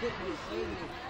couldn't have seen.